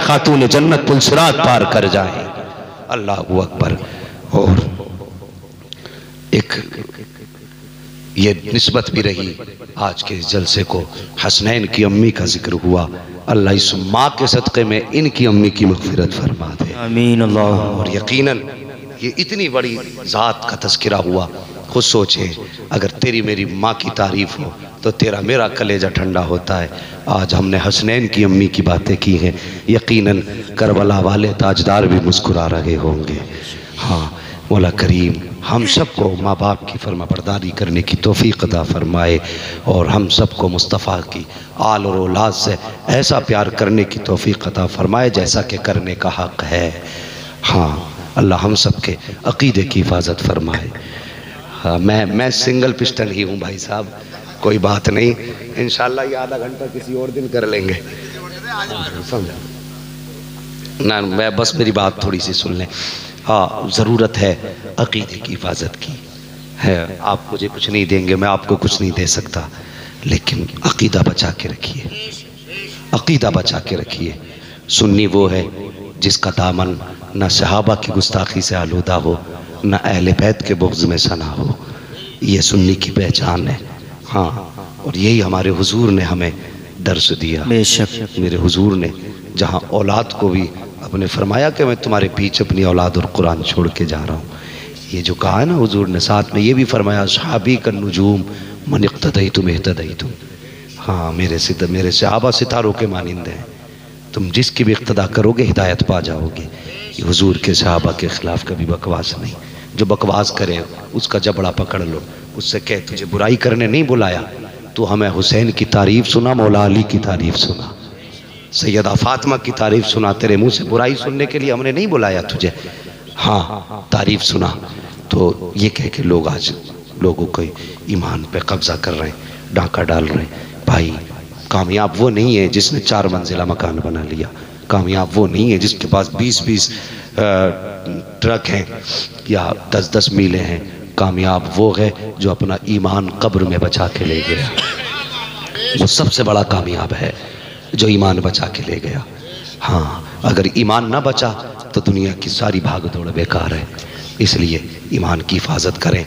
खातून जन्नत पुलसरात पार कर जाए। अल्लाह अकबर। और एक ये नस्बत भी रही आज के इस जलसे को। हसनैन की अम्मी का ज़िक्र हुआ। अल्लाह इस माँ के सदक़े में इनकी अम्मी की मगफिरत फरमा दे। और यकीनन ये इतनी बड़ी ज़ात का तस्करा हुआ। खुद सोचे, अगर तेरी मेरी माँ की तारीफ़ हो तो तेरा मेरा कलेजा ठंडा होता है। आज हमने हसनैन की अम्मी की बातें की हैं। यकीनन करबला वाले ताजदार भी मुस्कुरा रहे होंगे। हाँ मौला करीम, हम सबको माँ बाप की फर्मा बरदारी करने की तोफ़ी अदा फरमाए और हम सबको मुस्तफ़ा की आल और औलाद से ऐसा प्यार करने की तोफ़ी अदा फरमाए जैसा कि करने का हक़ है। हाँ अल्लाह हम सब के अकीदे की हिफाजत फरमाए। हाँ मैं मैं सिंगल पिस्टन ही हूँ भाई साहब, कोई बात नहीं। इन ये आधा घंटा किसी और दिन कर लेंगे। ना, मैं बस मेरी बात थोड़ी सी सुन लें। हाँ ज़रूरत है अकीदे की, हिफाजत की। है, आप मुझे कुछ नहीं देंगे, मैं आपको कुछ नहीं दे सकता। लेकिन अकीदा बचा के रखिए। अकीदा बचा के रखिए। सुन्नी वो है जिसका दामन ना सहाबा की गुस्ताखी से आलूदा हो न अहल बैत के बुग्ज में सना हो। ये सुन्नी की पहचान है। हाँ और यही हमारे हुजूर ने हमें दर्श दिया। बेशक। मेरे हुजूर ने जहाँ औलाद को भी अपने फरमाया कि मैं तुम्हारे बीच अपनी औलाद और कुरान छोड़ के जा रहा हूँ। ये जो कहा है ना हुजूर ने साथ में ये भी फरमाया सहाबी का नजूम मन इकतदई तुम एहतदई तुम हाँ मेरे सिद्ध मेरे सहाबा सितारों के मानिंदे हैं। तुम जिसकी भी इकतदा करोगे हिदायत पा जाओगे। ये हुजूर के सहाबा के ख़िलाफ़ कभी बकवास नहीं। जो बकवास करे, उसका जबड़ा पकड़ लो। उससे कह, तुझे बुराई करने नहीं बुलाया? तो हमें हुसैन की तारीफ़ सुना, मौला अली की तारीफ़ सुना। सैयदा फातिमा की तारीफ़ सुना, तेरे मुँह से बुराई सुनने के लिए हमने नहीं बुलाया तुझे। हाँ तारीफ़ सुना। तो ये कह के लोग आज लोगों को ईमान पे कब्ज़ा कर रहे हैं, डाका डाल रहे हैं। भाई, कामयाब वो नहीं है जिसने चार मंजिला मकान बना लिया। कामयाब वो नहीं है जिसके पास बीस बीस ट्रक हैं या दस दस मीलें हैं। कामयाब वो है जो अपना ईमान कब्र में बचा के ले गया। वो सबसे बड़ा कामयाब है जो ईमान बचा के ले गया। हाँ अगर ईमान ना बचा तो दुनिया की सारी भाग दौड़ बेकार है। इसलिए ईमान की हिफाजत करें।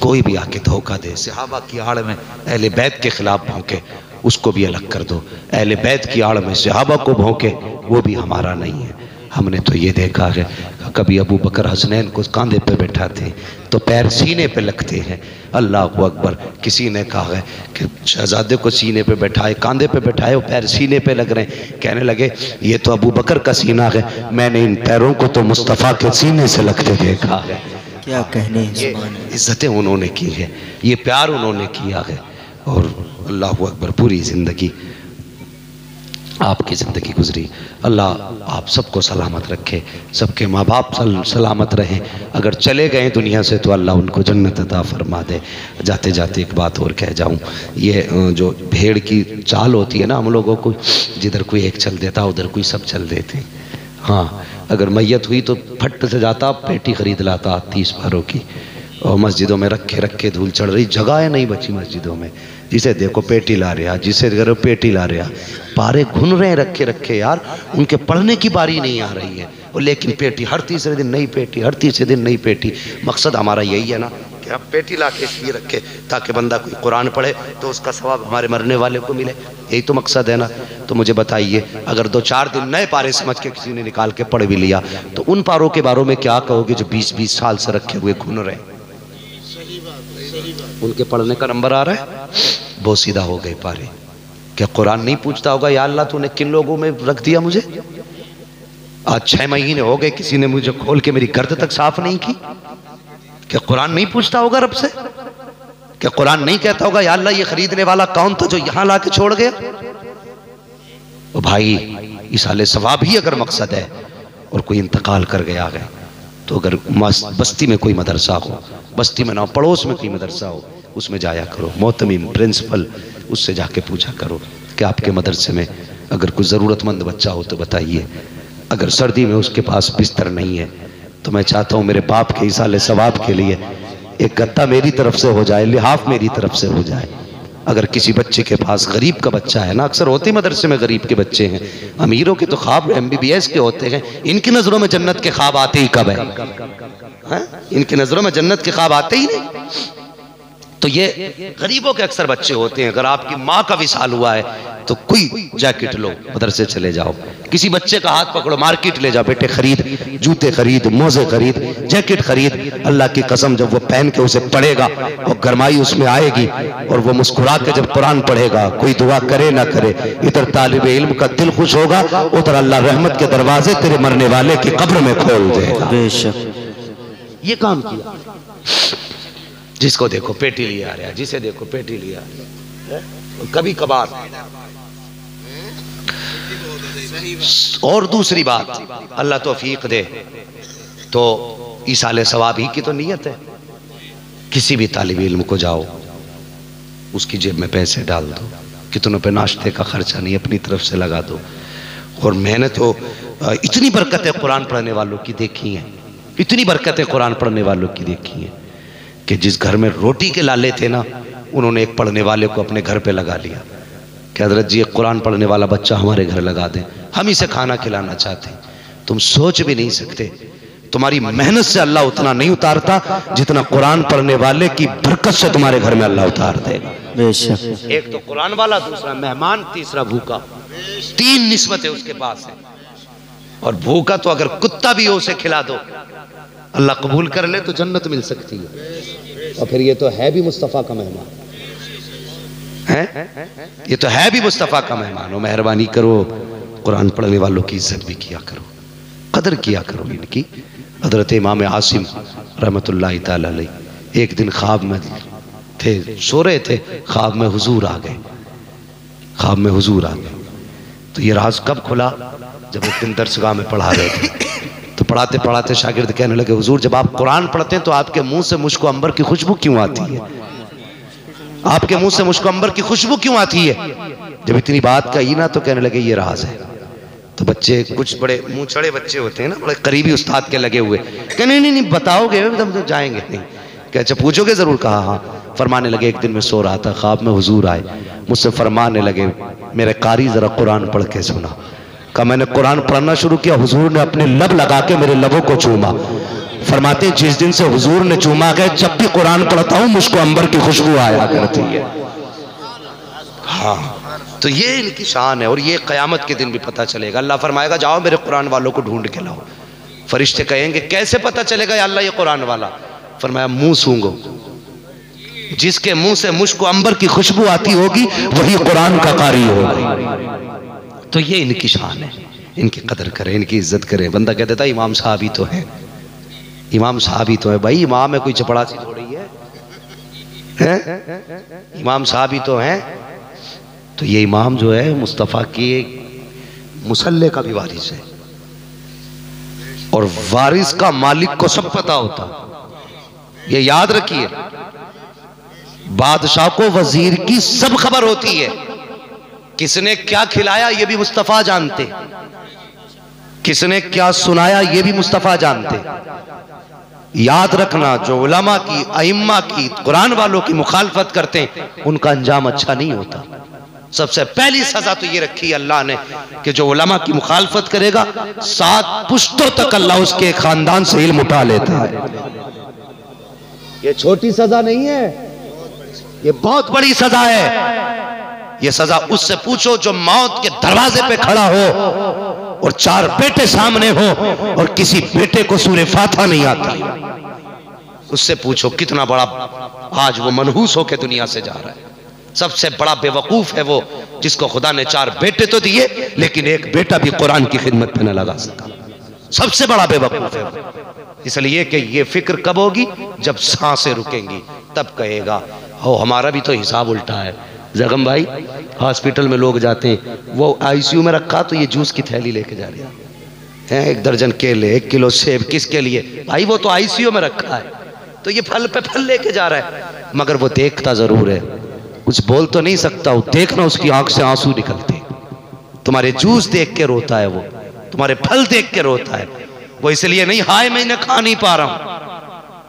कोई भी आके धोखा दे, सहाबा की आड़ में अहले बैत के ख़िलाफ़ भोंके उसको भी अलग कर दो। अहले बैत की आड़ में सहाबा को भोंके वो भी हमारा नहीं है। हमने तो ये देखा है कभी अबू बकर हसनैन को कांधे पे बैठाते तो पैर सीने पे लगते हैं। अल्लाह को अकबर किसी ने कहा है कि शहजादे को सीने पे बैठाए कांधे पे बैठाए वो पैर सीने पे लग रहे हैं। कहने लगे ये तो अबू बकर का सीना है मैंने इन पैरों को तो मुस्तफ़ा के सीने से लगते देखा है। क्या कहने इज्जतें उन्होंने की है ये प्यार उन्होंने किया है और अल्लाह अकबर पूरी ज़िंदगी आपकी ज़िंदगी गुजरी। अल्लाह आप सबको सलामत रखे सबके माँ बाप सल, सलामत रहे। अगर चले गए दुनिया से तो अल्लाह उनको जन्नत अता फरमा दे। जाते जाते एक बात और कह जाऊँ ये जो भेड़ की चाल होती है ना हम लोगों को जिधर कोई एक चल देता उधर कोई सब चल देते। हाँ अगर मैयत हुई तो फट से जाता पेटी खरीद लाता तीस बारों की। और मस्जिदों में रखे रखे धूल चढ़ रही जगह नहीं बची मस्जिदों में। जिसे देखो पेटी ला रहा जिसे देखो पेटी ला रहा। पारे घुन रहे रखे रखे यार। उनके पढ़ने की बारी नहीं आ रही है। और लेकिन पेटी हर तीसरे दिन नई पेटी हर तीसरे दिन नई पेटी। मकसद हमारा यही है ना कि आप पेटी ला के इसलिए रखे ताकि बंदा कोई कुरान पढ़े तो उसका सवाब हमारे मरने वाले को मिले। यही तो मकसद है ना। तो मुझे बताइए अगर दो चार दिन नए पारे समझ के किसी ने निकाल के पढ़ भी लिया तो उन पारों के बारों में क्या कहोगे जो बीस बीस साल से रखे हुए घुन रहे उनके पढ़ने का नंबर आ रहा है? सीधा हो गए पारे। क्या कुरान नहीं पूछता होगा, या अल्लाह तूने किन लोगों में रख दिया मुझे? आज छह महीने हो गए, किसी ने मुझे खोल के मेरी गर्द तक साफ़ नहीं की। क्या कुरान नहीं पूछता होगा रब से? क्या कुरान नहीं कहता होगा, या अल्लाह ये खरीदने वाला कौन था जो यहाँ ला के छोड़ गया? तो भाई, इस आले सवाब ही अगर मकसद है और कोई इंतकाल कर गया गया तो अगर बस्ती में कोई मदरसा हो, बस्ती में ना, पड़ोस में कोई मदरसा हो उसमें जाया करो। मोहतमीम प्रिंसिपल उससे जाके पूछा करो कि आपके मदरसे में अगर कोई ज़रूरतमंद बच्चा हो तो बताइए। अगर सर्दी में उसके पास बिस्तर नहीं है तो मैं चाहता हूँ मेरे बाप के इसाले सवाब के लिए एक गत्ता मेरी तरफ़ से हो जाए लिहाफ मेरी तरफ़ से हो जाए। अगर किसी बच्चे के पास गरीब का बच्चा है ना अक्सर होते मदरसे में गरीब के बच्चे हैं अमीरों के तो ख्वाब एम बी बी एस के होते हैं इनकी नज़रों में जन्नत के ख्वाब आते ही कब है, है? इनकी नज़रों में जन्नत के ख्वाब आते ही नहीं। तो ये गरीबों के अक्सर बच्चे होते हैं। अगर आपकी माँ का विशाल हुआ है तो कोई जैकेट लो मदरसे चले जाओ। किसी बच्चे का हाथ पकड़ो मार्केट ले जाओ बेटे खरीद जूते खरीद मोजे खरीद जैकेट खरीद। अल्लाह की कसम जब वो पहन के उसे पढ़ेगा और गरमाई उसमें आएगी और वो मुस्कुरा के जब कुरान पढ़ेगा कोई दुआ करे ना करे इधर तालिब इल्म का दिल खुश होगा उधर अल्लाह रहमत के दरवाजे तेरे मरने वाले की कब्र में खोल देगा। ये काम किया। जिसको देखो पेटी लिए आ रहा जिसे देखो पेटी लिए आ रहा। कभी कभार। और दूसरी बात, अल्लाह तौफीक दे। तो ईसाल सवाब ही की तो नीयत है। किसी भी तालिब इल्म को जाओ, उसकी जेब में पैसे डाल दो कितनों पे नाश्ते का खर्चा नहीं, अपनी तरफ़ से लगा दो। और मैंने तो इतनी बरकतें कुरान पढ़ने वालों की देखी हैं, इतनी बरकतें कुरान पढ़ने वालों की देखी हैं। कि जिस घर में रोटी के लाले थे ना उन्होंने एक पढ़ने वाले को अपने घर पे लगा लिया। कि हज़रत जी एक कुरान पढ़ने वाला बच्चा हमारे घर लगा दें। हम इसे खाना खिलाना चाहते तुम सोच भी नहीं सकते। तुम्हारी मेहनत से अल्लाह उतना नहीं उतारता जितना कुरान पढ़ने वाले की बरकत से तुम्हारे घर में अल्लाह उतार देगा। बेशक। एक तो कुरान वाला दूसरा मेहमान तीसरा भूखा। तीन निस्बतें उसके पास है। और भूखा तो अगर कुत्ता भी हो उसे खिला दो। अल्लाह कबूल कर ले तो जन्नत मिल सकती है। और फिर ये तो है भी मुस्तफ़ा का मेहमान। है? ये तो है भी मुस्तफ़ा का मेहमान। हो मेहरबानी करो। कुरान पढ़ने वालों की इज़्ज़त भी किया करो। कदर किया करो इनकी। हज़रत इमाम आसिम ताला अलैह। एक दिन ख्वाब में थे, सो रहे थे, ख्वाब में हुजूर आ गए। ख्वाब में हुजूर आ गए। तो ये राज कब खुला? जब एक दिन दरसगाह में पढ़ा रहे थे। पढ़ाते पढ़ाते शागिर्द कहने लगे, हुजूर, जब आप कुरान पढ़ते हैं तो आपके मुँह से मुझको अंबर की खुशबू क्यों आती है? आपके मुँह से मुझको अंबर की खुशबू क्यों आती है? जब इतनी बात कही ना तो कहने लगे, ये राज है। तो बच्चे, कुछ बड़े मुँह चढ़े बच्चे होते हैं ना, बड़े करीबी उस्ताद के लगे हुए। कह, नहीं नहीं नहीं, बताओगे? हम तो जाएँगे नहीं। क्या अच्छा पूछोगे ज़रूर? कहा हाँ। फरमाने लगे, एक दिन मैं सो रहा था, ख्वाब में हुजूर आए, मुझसे फरमाने लगे, मेरे कारी जरा कुरान पढ़ के सुना। कहा मैंने कुरान पढ़ना शुरू किया, हुजूर ने अपने लब लगा के मेरे लबों को चूमा। फरमाते जिस दिन से हुजूर ने चूमा गए, जब भी कुरान पढ़ता हूँ, मुझको अंबर की खुशबू आया करती है। हाँ तो ये इनकी शान है और ये कयामत के दिन भी पता चलेगा। अल्लाह फरमाएगा, जाओ मेरे कुरान वालों को ढूंढ के लाओ। फरिश्ते कहेंगे, कैसे पता चलेगा या अल्लाह ये कुरान वाला? फरमाया, मुँह सूंगो जिसके मुँह से मुझको अंबर की खुशबू आती होगी, वही कुरान का कारी होगा। तो ये इनकी शान है। इनकी कदर करें इनकी इज़्ज़त करें। बंदा कह देता इमाम साहब ही तो है। इमाम साहब ही तो है। भाई इमाम है कोई चपड़ासी थोड़ी है, है? इमाम साहब ही तो है। तो ये इमाम जो है मुस्तफ़ा की एक मुसल्ले का भी वारिस है। और वारिस का मालिक को सब पता होता। ये याद रखिए बादशाह को वज़ीर की सब खबर होती है। किसने क्या खिलाया ये भी मुस्तफ़ा जानते। किसने क्या सुनाया ये भी मुस्तफ़ा जानते। याद रखना, जो उलमा की, अइम्मा की, कुरान वालों की मुखालफत करते हैं, उनका अंजाम अच्छा नहीं होता। सबसे पहली सजा तो ये रखी अल्लाह ने कि जो उलमा की मुखालफत करेगा, सात पुश्तों तक अल्लाह उसके खानदान से इल्म उठा लेता है। ये छोटी सजा नहीं है, ये बहुत बड़ी सजा है। ये सजा उससे पूछो जो मौत के दरवाजे पे खड़ा हो और चार बेटे सामने हो और किसी बेटे को सूर्य फाथा नहीं आता। उससे पूछो कितना बड़ा आज वो मनहूस होकर दुनिया से जा रहा है। सबसे बड़ा बेवकूफ़ है वो, जिसको खुदा ने चार बेटे तो दिए, लेकिन एक बेटा भी कुरान की खिदमत में न लगा सका। सबसे बड़ा बेवकूफ़ है इसलिए कि ये फ़िक्र कब होगी? जब साँसें रुकेंगी, तब कहेगा, हो, हमारा भी तो हिसाब उल्टा है। जगम भाई, हॉस्पिटल में लोग जाते हैं। वो आईसीयू में रखा तो ये जूस की थैली लेके जा रहे हैं। एक दर्जन केले, एक किलो सेब, किसके लिए? भाई, वो तो आईसीयू में रखा है। तो ये फल पे फल लेके जा रहा है। मगर वो देखता ज़रूर है। कुछ बोल तो नहीं सकता वो देखना उसकी आँख से आँसू निकलते तुम्हारे जूस देख के रोता है वो। तुम्हारे फल देख के रोता है। वो इसलिए नहीं, हाय, मैं इन्हें खा नहीं पा रहा हूँ।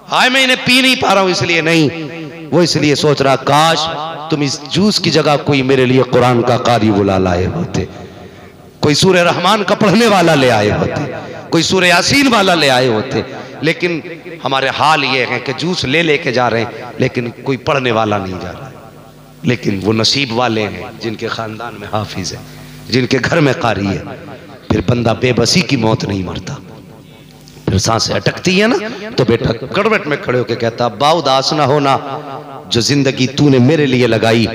हाय, मैं इन्हें पी नहीं पा रहा हूँ, इसलिए नहीं। वो इसलिए सोच रहा, काश तुम इस जूस की जगह कोई मेरे लिए कुरान का कारी बुला लाए होते। कोई सूर्य रहमान का पढ़ने वाला ले आए होते। कोई सूर्य यासीन वाला ले आए होते। लेकिन हमारे हाल ये है कि जूस ले लेके जा रहे हैं, लेकिन कोई पढ़ने वाला नहीं जा रहा। लेकिन वो नसीब वाले हैं, जिनके खानदान में हाफिज है, जिनके घर में कारी है। फिर बंदा बेबसी की मौत नहीं मरता। फिर साँसें अटकती है ना तो बेटा कड़वट में खड़े होकर कहता अब्बा ना होना जो ज़िंदगी तूने मेरे लिए लगाई,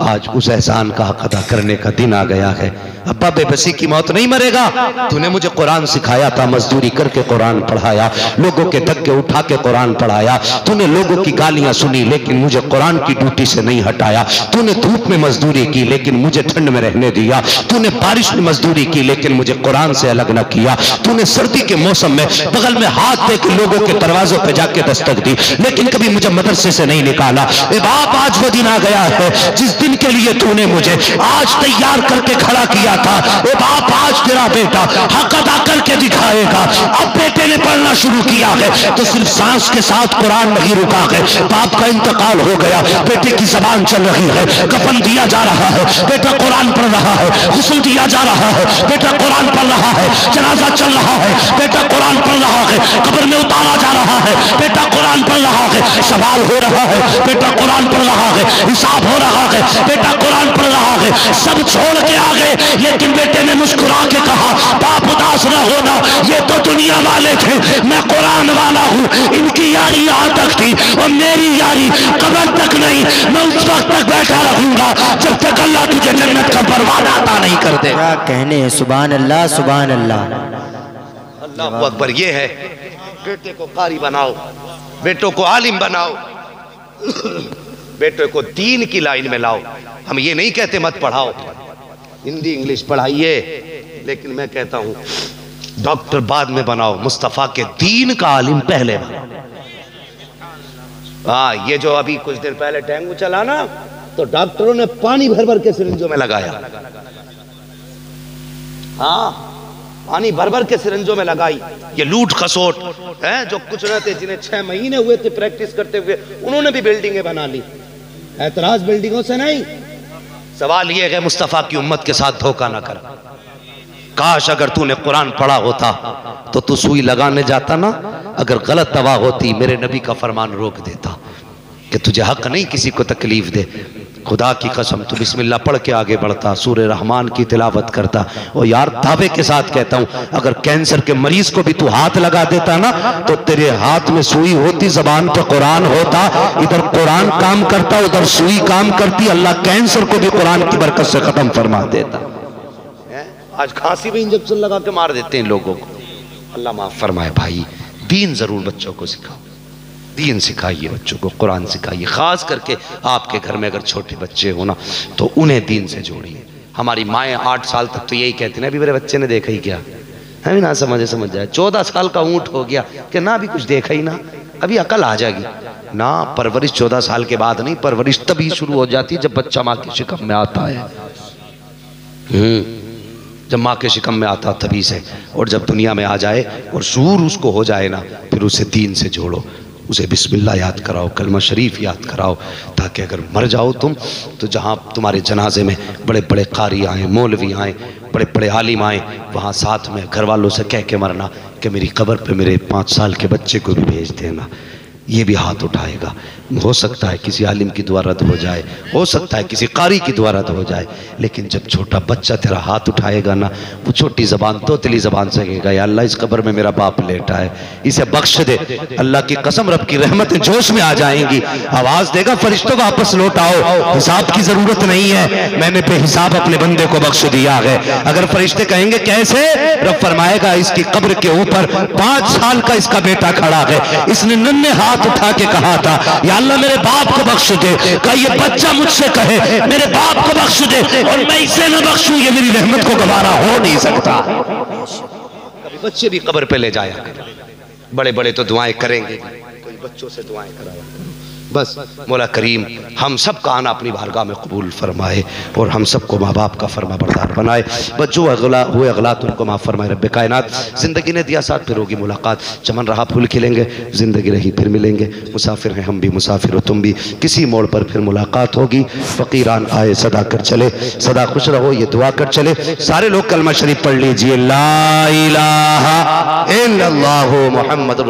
आज उस एहसान का हक अदा करने का दिन आ गया है। अब्बा बेबसी की मौत नहीं मरेगा। तूने मुझे कुरान सिखाया था, मजदूरी करके कुरान पढ़ाया, लोगों के धक्के उठा के कुरान पढ़ाया। तूने लोगों की गालियाँ सुनी, लेकिन मुझे कुरान की ड्यूटी से नहीं हटाया। तूने धूप में मजदूरी की, लेकिन मुझे ठंड में रहने दिया। तूने बारिश में मजदूरी की, लेकिन मुझे कुरान से अलग न किया। तूने सर्दी के मौसम में बगल में हाथ दे के लोगों के दरवाजों पर जाके दस्तक दी। लेकिन कभी मुझे मदरसे से नहीं निकाला। ए बाप, आज वो दिन आ गया है, जिस दिन के लिए तूने मुझे आज तैयार करके खड़ा किया था। ए बाप, आज तेरा बेटा हक अदा करके दिखाएगा। अब बेटे ने पढ़ना शुरू किया है तो सिर्फ़ सांस के साथ कुरान नहीं रुका है। बाप का इंतकाल हो गया, बेटे की जबान चल रही है, कफन दिया जा रहा है, बेटा कुरान पढ़ रहा है, हुसन दिया जा रहा है, बेटा कुरान पढ़ रहा है, जनाजा चल रहा है, बेटा कुरान पढ़ रहा है। कब्र में उतारा जा रहा है। बेटा कुरान पढ़ रहा है। सवाल हो रहा है। बेटा कुरान पढ़ रहा है। हिसाब हो रहा है। बेटा कुरान पढ़ रहा है। सब छोड़ के आ गए। लेकिन बेटे ने मुस्कुरा के कहा, बाप उदास न होना। ये तो दुनिया वाले थे। मैं कुरान वाला हूँ। इनकी यारी यहाँ तक थी और मेरी यारी कब्र तक नहीं। मैं उस वक्त तक बैठा रहूँगा। जब तक अल्लाह तुझे जन्नत का परवाना अता नहीं कर दे। कहने सुबहान अल्लाह सुबहान अल्लाह। अल्लाह अकबर, ये है। बेटे को कारी बनाओ, बेटों को आलिम बनाओ, बेटे को दीन की लाइन में लाओ। हम ये नहीं कहते मत पढ़ाओ। हिंदी, इंग्लिश पढ़ाइए, लेकिन मैं कहता हूँ, डॉक्टर बाद में बनाओ, मुस्तफ़ा के दीन का आलिम पहले बनाओ। हाँ ये जो अभी कुछ दिन पहले डेंगू चला ना तो डॉक्टरों ने पानी भर भर के सिरिंजों में लगाया। हाँ पानी भर भर के सिरंजों में लगाई। ये लूट खसोट, है, जो कुछ न थे जिन्हें छह महीने हुए थे प्रैक्टिस करते हुए, उन्होंने भी बिल्डिंगें बना ली। ऐतराज बिल्डिंगों से नहीं। सवाल ये है मुस्तफ़ा की उम्मत के साथ धोखा ना कर। काश अगर तूने कुरान पढ़ा होता तो तू सुई लगाने जाता ना, अगर गलत दवा होती, मेरे नबी का फरमान रोक देता, कि तुझे हक नहीं किसी को तकलीफ़ दे। खुदा की कसम, तू बिस्मिल्लाह पढ़ के आगे बढ़ता सूर्य रहमान की तिलावत करता। और यार, दावे के साथ कहता हूँ, अगर कैंसर के मरीज़ को भी तू हाथ लगा देता ना तो तेरे हाथ में सुई होती, जबान पर कुरान होता, इधर कुरान काम करता, उधर सुई काम करती, अल्लाह कैंसर को भी कुरान की बरकत से खत्म फरमा देता। आज खांसी में इंजेक्शन लगा के मार देते हैं लोगों को। अल्लाह माफ़ फरमाए, भाई, दीन ज़रूर बच्चों को सिखाओ। दीन सिखाइए बच्चों को, कुरान सिखाइए। खास करके आपके घर में अगर छोटे बच्चे हो ना तो उन्हें दीन से जोड़िए। हमारी माएँ आठ साल तक तो यही कहती ना, अभी मेरे बच्चे ने देखा ही क्या? है ना, समझे, समझ जाए। चौदह साल का ऊँट हो गया कि ना अभी कुछ देखा ही ना, अभी अकल आ जाएगी। ना, परवरिश चौदह साल के बाद नहीं, परवरिश तभी शुरू हो जाती है जब बच्चा माँ के शिकम में आता है। हम्म जब माँ के शिकम में आता तभी से, और जब दुनिया में आ जाए और शूर उसको हो जाए ना, फिर उसे दीन से जोड़ो। उसे बिस्मिल्लाह याद कराओ, कलमा शरीफ याद कराओ, ताकि अगर मर जाओ तुम तो जहाँ तुम्हारे जनाजे में बड़े बड़े कारी आए, मौलवी आए बड़े बड़े आलिम आए, वहाँ साथ में घर वालों से कह के मरना कि मेरी कब्र पर मेरे पाँच साल के बच्चे को भी भेज देना। ये भी हाथ उठाएगा। हो सकता है किसी आलिम की दुआ रद्द हो जाए, हो सकता है किसी कारी की दुआ रद्द हो जाए, लेकिन जब छोटा बच्चा तेरा हाथ उठाएगा ना, वो छोटी जबान, तोतली जबान से कहेगा, या अल्लाह, इस कब्र में मेरा बाप लेटा है, इसे बख्श दे, अल्लाह की कसम, रब की रहमत जोश में आ जाएँगी, आवाज़ देगा, फरिश्तों को वापस लौटाओ, हिसाब की ज़रूरत नहीं है, मैंने बेहिसाब अपने बंदे को बख्श दिया है। अगर फरिश्ते कहेंगे, कैसे? रब फरमाएगा, इसकी कब्र के ऊपर पाँच साल का इसका बेटा खड़ा है, इसने नन्हे हाथ उठा के कहा था, या अल्लाह मेरे बाप को बख्श दे। का ये बच्चा मुझसे कहे, मेरे बाप को बख्श दे और मैं इसे न बख्शू, ये मेरी रहमत को गवारा हो नहीं सकता। बच्चे भी कब्र पे ले जाया बड़े बड़े तो दुआएँ करेंगे। कोई बच्चों से दुआएँ कराया बस, मौला करीम, हम सब का आना अपनी बारगाह में कबूल फरमाए और हम सबको माँ बाप का फरमा बरदार बनाए। बस जो अगला, हुए अगलात उनको माफ़ फरमाए रब कायनात। ज़िंदगी ने दिया साथ, फिर होगी मुलाकात। चमन रहा फूल खिलेंगे, ज़िंदगी रही फिर मिलेंगे। मुसाफिर हैं हम भी, मुसाफिर हो तुम भी। किसी मोड़ पर फिर मुलाकात होगी। फ़कीरान आए सदा कर चले। सदा खुश रहो, ये दुआ कर चले। सारे लोग कलमा शरीफ पढ़ लीजिए। ला मुहम्मद